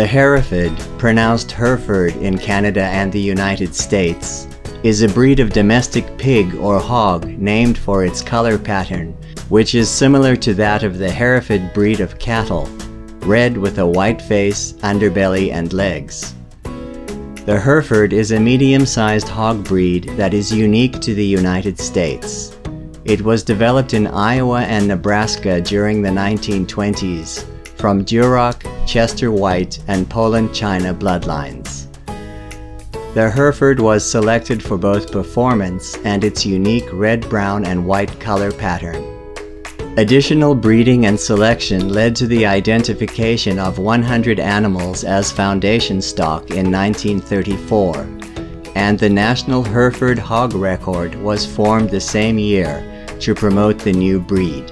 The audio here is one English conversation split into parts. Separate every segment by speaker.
Speaker 1: The Hereford, pronounced Hereford in Canada and the United States, is a breed of domestic pig or hog named for its color pattern, which is similar to that of the Hereford breed of cattle, red with a white face, underbelly, and legs. The Hereford is a medium-sized hog breed that is unique to the United States. It was developed in Iowa and Nebraska during the 1920s from Duroc, Chester White, and Poland China bloodlines. The Hereford was selected for both performance and its unique red, brown, and white color pattern. Additional breeding and selection led to the identification of 100 animals as foundation stock in 1934, and the National Hereford Hog Record was formed the same year to promote the new breed.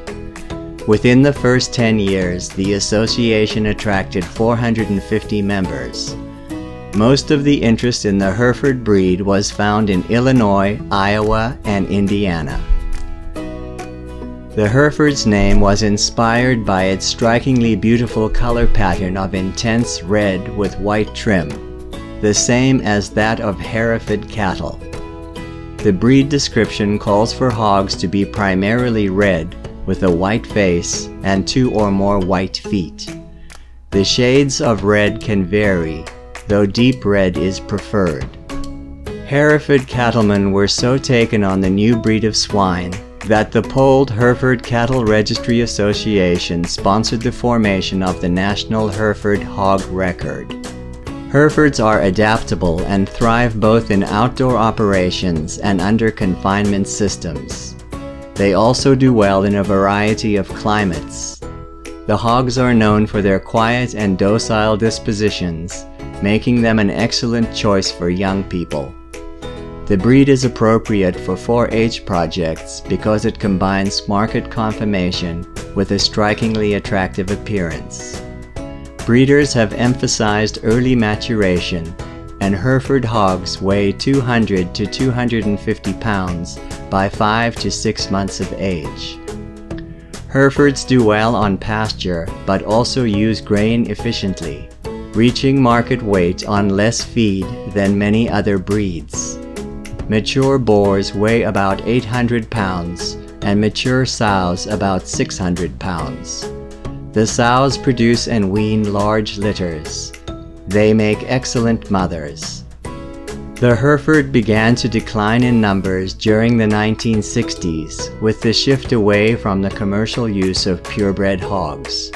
Speaker 1: Within the first 10 years, the association attracted 450 members. Most of the interest in the Hereford breed was found in Illinois, Iowa, and Indiana. The Hereford's name was inspired by its strikingly beautiful color pattern of intense red with white trim, the same as that of Hereford cattle. The breed description calls for hogs to be primarily red with a white face and two or more white feet. The shades of red can vary, though deep red is preferred. Hereford cattlemen were so taken on the new breed of swine that the Polled Hereford Cattle Registry Association sponsored the formation of the National Hereford Hog Record. Herefords are adaptable and thrive both in outdoor operations and under confinement systems. They also do well in a variety of climates. The hogs are known for their quiet and docile dispositions, making them an excellent choice for young people. The breed is appropriate for 4-H projects because it combines market conformation with a strikingly attractive appearance. Breeders have emphasized early maturation, and Hereford hogs weigh 200 to 250 pounds by 5 to 6 months of age. Herefords do well on pasture but also use grain efficiently, reaching market weight on less feed than many other breeds. Mature boars weigh about 800 pounds and mature sows about 600 pounds. The sows produce and wean large litters. They make excellent mothers. The Hereford began to decline in numbers during the 1960s with the shift away from the commercial use of purebred hogs.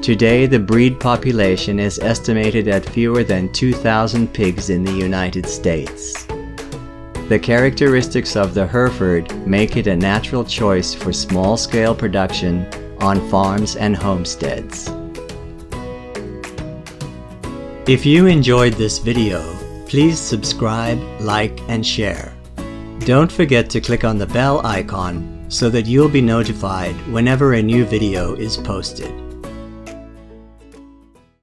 Speaker 1: Today the breed population is estimated at fewer than 2,000 pigs in the United States. The characteristics of the Hereford make it a natural choice for small-scale production on farms and homesteads. If you enjoyed this video, Please subscribe, like, and share. Don't forget to click on the bell icon so that you'll be notified whenever a new video is posted.